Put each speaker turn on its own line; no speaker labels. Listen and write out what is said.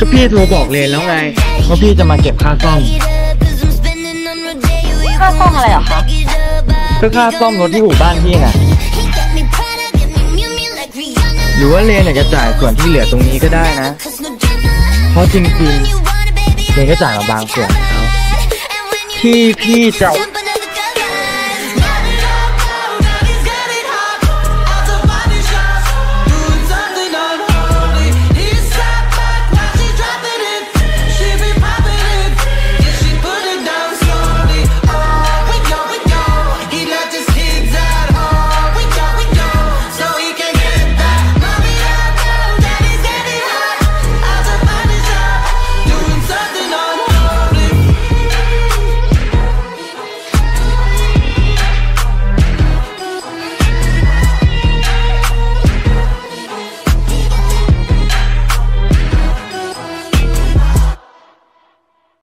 ก็พี่โทรบอกเรนแล้วไงว่าพี่จะมาเก็บค่าซ่อม
Back it up, 'cause I'm spending on Rodeo. You
ค่าซ่อมอะไรเหรอคะ
back it up,
ก็ค่าซ่อมรถที่หูบ้านพี่น่ะ
He got me Prada, got me Miu Miu like Rihanna.
หรือว่าเรนอยากจะจ่ายส่วนที่เหลือตรงนี้ก็ได้นะ
'Cause no drama.
เพราะจริง
When you want it, baby,
ๆเรนก็จ่ายมาบางส่วนแล้ว
And when you
ที่พี่จะ
jump on